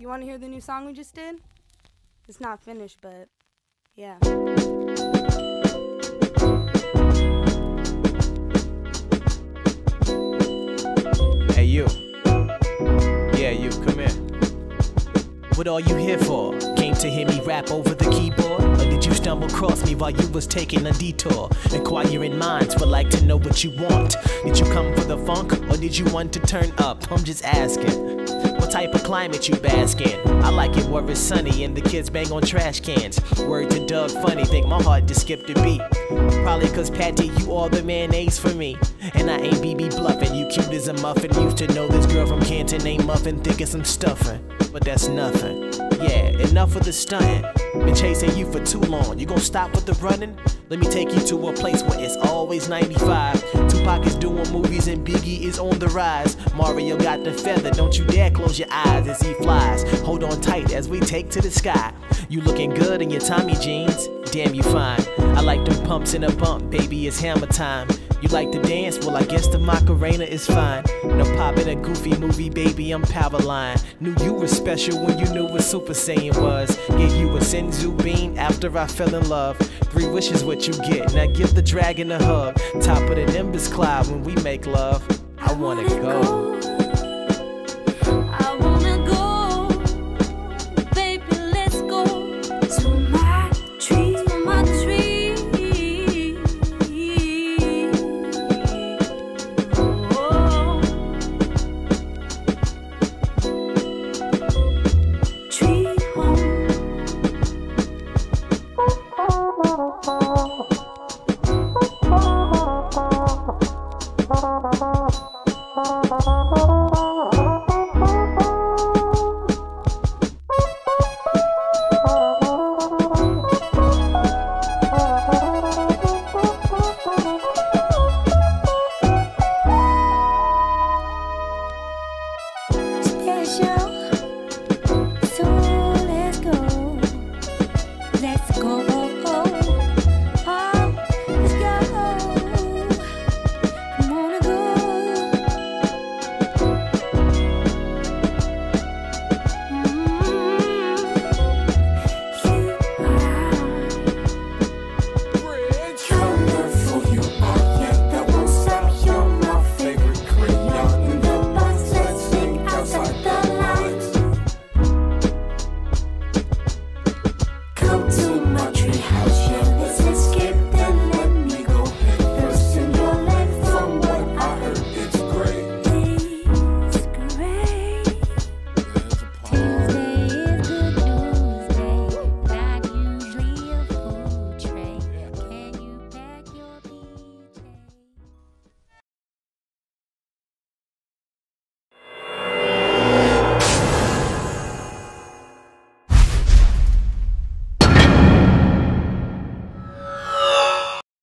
You want to hear the new song we just did? It's not finished, but yeah. Hey, you. Yeah, you, come here. What are you here for? Came to hear me rap over the keyboard? Across me while you was taking a detour? Inquiring minds would like to know what you want. Did you come for the funk or did you want to turn up? I'm just asking. What type of climate you bask in? I like it where it's sunny and the kids bang on trash cans. Word to Doug Funnie, think my heart just skipped a beat. Probably cause Patti, you all the mayonnaise for me. And I ain't BB bluffing, you cute as a muffin. Used to know this girl from Canton named Muffin, thick thinking some stuffing. But that's nothing. Yeah, enough of the stunting. Been chasing you for too long. You gon' stop with the running? Let me take you to a place where it's always 95. Tupac is doing movies and Biggie is on the rise. Mario got the feather, don't you dare close your eyes as he flies. Hold on tight as we take to the sky. You looking good in your Tommy jeans? Damn, you fine. I like them pumps in a bump, baby, it's hammer time. You like to dance? Well, I guess the Macarena is fine. No pop in a goofy movie, baby, I'm Powerline. Knew you were special when you knew what Super Saiyan was. Gave you a Senzu bean after I fell in love. Three wishes what you get. Now give the dragon a hug. Top of the Nimbus cloud when we make love. I wanna go. show. So let's go. Let's go.